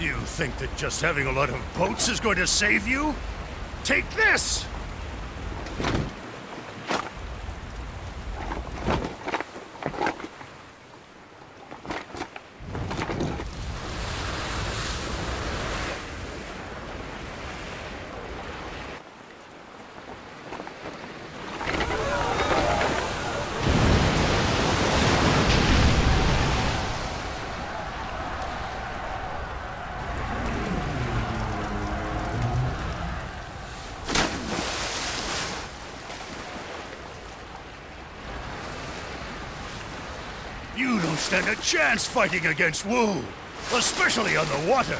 You think that just having a lot of boats is going to save you? Take this! You don't stand a chance fighting against Wu, especially on the water.